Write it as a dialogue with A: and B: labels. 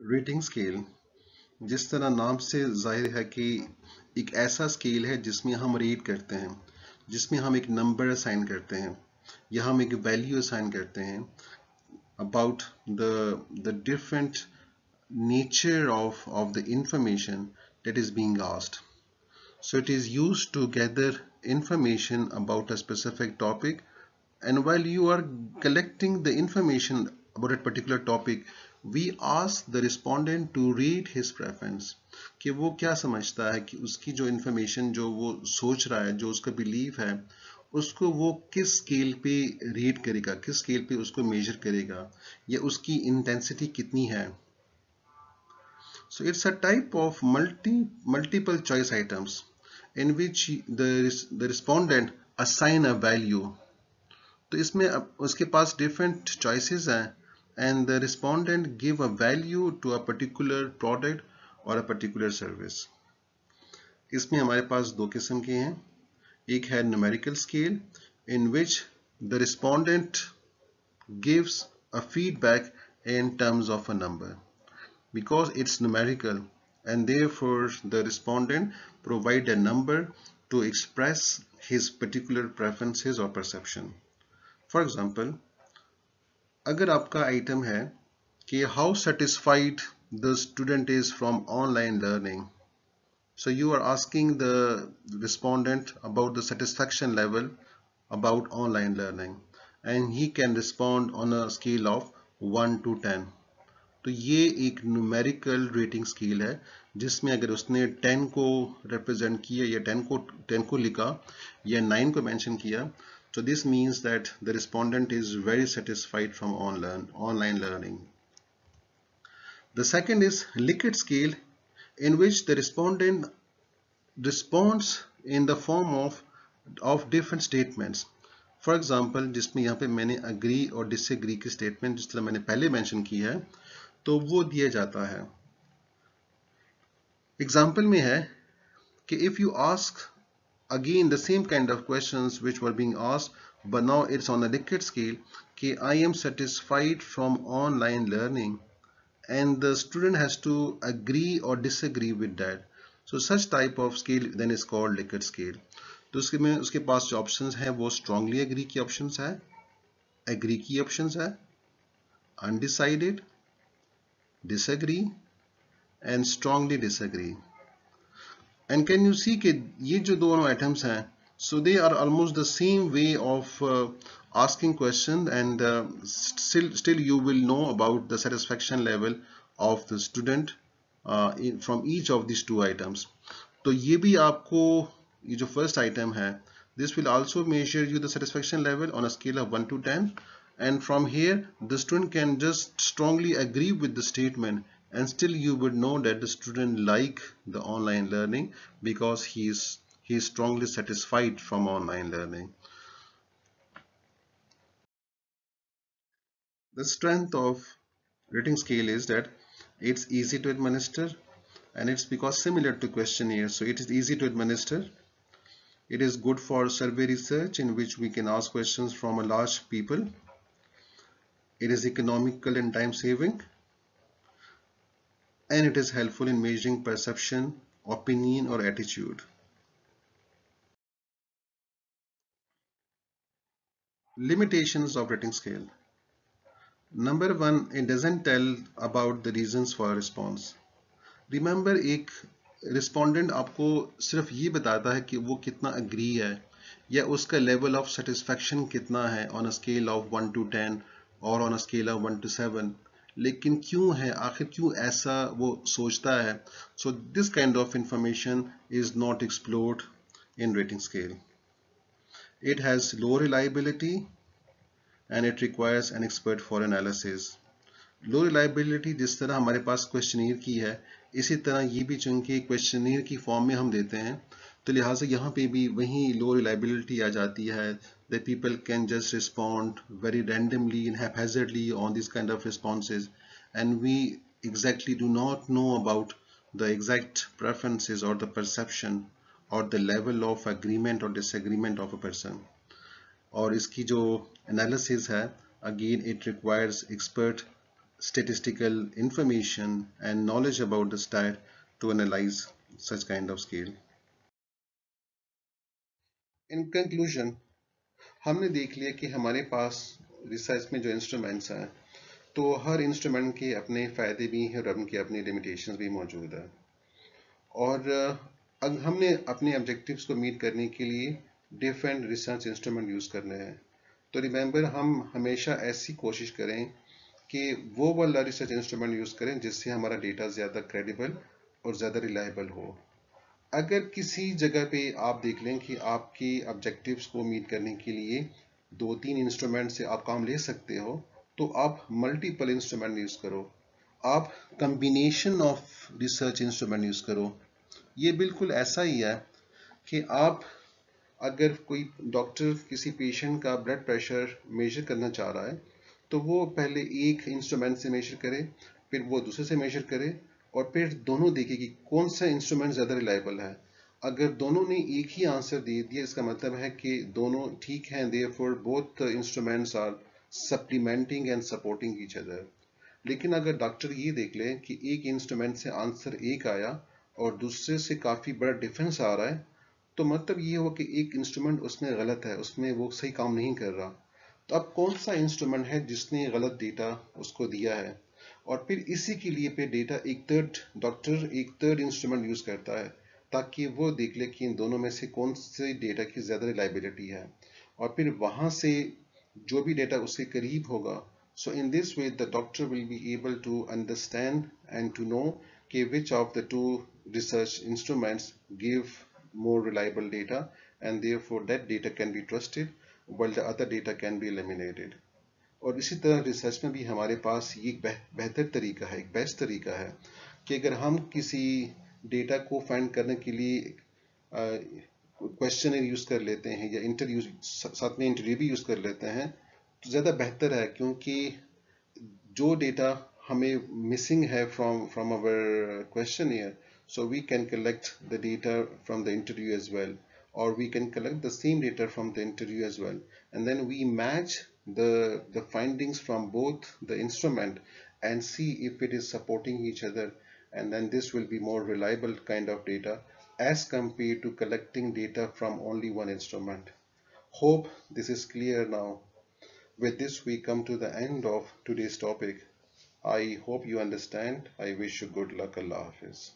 A: Rating scale, जिस तरह नाम से ज़ाहिर है कि एक ऐसा स्केल है जिसमें हम रेट करते हैं, जिसमें हम एक नंबर असाइन करते हैं, या हम एक वैल्यू असाइन करते हैं about the the different nature of of the information that is being asked. So it is used to gather information about a specific topic and while you are collecting the information about a particular topic we ask the respondent to read his preference कि वो क्या समझता है कि उसकी जो information जो वो सोच रहा है जो उसका belief है उसको वो किस स्केल पे रीड करेगा किस स्केल पे उसको मेजर करेगा या उसकी इंटेंसिटी कितनी है so it's a type of multi multiple choice items in which the the respondent assign a value तो इसमें उसके पास different choices हैं and the respondent give a value to a particular product or a particular service इसमें हमारे पास दो किस्म के हैं एक है numerical scale in which the respondent gives a feedback in terms of a number because it's numerical and therefore the respondent provide a number to express his particular preferences or perception. For example अगर आपका item है कि how satisfied the student is from online learning so you are asking the respondent about the satisfaction level about online learning and he can respond on a scale of one to ten तो ये एक numerical rating scale है, जिसमें अगर उसने ten को represent किया या टेन को टेन को लिखा या नाइन को मैंशन किया So this means that the respondent is very satisfied from online, online learning. The second is Likert scale in which the respondent responds in the form of, of different statements. For example, जिसमें यहाँ पे मैंने agree और disagree की statement जिस तरह मैंने पहले mention की है तो वो दिया जाता है Example में है कि if you ask again the same kind of questions which were being asked but now it's on a Likert scale okay, I am satisfied from online learning and the student has to agree or disagree with that so such type of scale then is called Likert scale तो उसके में उसके पास जो options हैं वो strongly agree की options है agree की ऑप्शंस है undecided disagree and strongly disagree and can you see कि ये जो दोनों items हैं so they are almost the same way of uh, asking question and uh, still still you will know about the satisfaction level of the student uh, in, from each of these two items तो ये भी आपको ये जो first item है this will also measure you the satisfaction level on a scale of 1 to 10 and from here the student can just strongly agree with the statement and still you would know that the student like the online learning because he is he is strongly satisfied from online learning. The strength of rating scale is that it's easy to administer and it's because similar to questionnaire. So it is easy to administer. It is good for survey research in which we can ask questions from a large people. It is economical and time saving and it is helpful in measuring perception, opinion or attitude. Limitations of rating scale. Number one, it doesn't tell about the reasons for a response. Remember एक respondent आपको सिर्फ़ ये बताता है कि वो कितना agree है या उसका level of satisfaction कितना है on a scale of 1 to 10 or on a scale of 1 to 7 लेकिन क्यों है? आखिर क्यों ऐसा वो सोचता है? So this kind of information is not explored in rating scale it has low reliability and it requires an expert for analysis. Low reliability जिस तरह हमारे पास क्वेश्चनियर की है, इसी तरह ये भी चूँकि क्वेश्चनियर की फॉर्म में हम देते हैं तो लिहाजा यहाँ पे भी वही लो रिलायबिलिटी आ जाती है that people can just respond very randomly and haphazardly on these kind of responses and we exactly do not know about the exact preferences or the perception or the level of agreement or disagreement of a person और इसकी जो analysis है again it requires expert statistical information and knowledge about the stat to analyze such kind of scale. In conclusion हमने देख लिया कि हमारे पास research में जो इंस्ट्रूमेंट्स हैं तो हर इंस्ट्रूमेंट के अपने फ़ायदे भी हैं और उनके अपने लिमिटेशंस भी मौजूद हैं। और अब हमने अपने ऑब्जेक्टिव्स को मीट करने के लिए डिफरेंट रिसर्च इंस्ट्रूमेंट यूज़ करने हैं। तो रिमेंबर हम हमेशा ऐसी कोशिश करें कि वो वाला रिसर्च इंस्ट्रूमेंट यूज़ करें जिससे हमारा डेटा ज़्यादा क्रेडिबल और ज़्यादा रिलायबल हो। अगर किसी जगह पे आप देख लें कि आपकी ऑब्जेक्टिव्स को मीट करने के लिए दो तीन इंस्ट्रूमेंट से आप काम ले सकते हो तो आप मल्टीपल इंस्ट्रूमेंट यूज़ करो। आप combination of research instrument use करो। ये बिल्कुल ऐसा ही है कि आप अगर कोई डॉक्टर किसी पेशेंट का ब्लड प्रेशर मेजर करना चाह रहा है तो वो पहले एक इंस्ट्रूमेंट से मेजर करे, फिर वो दूसरे से मेजर करे और फिर दोनों देखे कि कौन सा इंस्ट्रूमेंट ज़्यादा रिलायबल है। अगर दोनों ने एक ही आंसर दे दिया, इसका मतलब है कि दोनों ठीक हैं therefore both instruments are supplementing and supporting each other लेकिन अगर डॉक्टर ये देख ले कि एक इंस्ट्रूमेंट से आंसर एक आया और दूसरे से काफ़ी बड़ा डिफरेंस आ रहा है तो मतलब ये हो कि एक इंस्ट्रूमेंट उसमें गलत है उसमें वो सही काम नहीं कर रहा। तो अब कौन सा इंस्ट्रूमेंट है जिसने गलत डेटा उसको दिया है? और फिर इसी के लिए पे डेटा एक थर्ड डॉक्टर एक थर्ड इंस्ट्रूमेंट यूज़ करता है, ताकि वो देख ले कि इन दोनों में से कौन से डेटा की ज़्यादा रिलायबिलिटी है और फिर वहाँ से जो भी डेटा उसके करीब होगा so in this way the doctor will be able to understand and to know कि which of the two research instruments give more reliable data and therefore that data can be trusted while the other data can be eliminated. और इसी तरह research में भी हमारे पास ये बेहतर तरीका है, एक बेस्ट तरीका है कि अगर हम किसी डेटा को फाइंड करने के लिए क्वेश्चन यूज़ कर लेते हैं या इंटरव्यू साथ में इंटरव्यू भी यूज़ कर लेते हैं तो ज़्यादा बेहतर है क्योंकि जो डेटा हमें मिसिंग है from from our questionnaire so we can collect the data from the interview as well, or we can collect the same data from the interview as well, and then we match the, the findings from both the instrument and see if it is supporting each other and then this will be more reliable kind of data as compared to collecting data from only one instrument. Hope this is clear now. With this we come to the end of today's topic. I hope you understand. I wish you good luck. Allah Hafiz.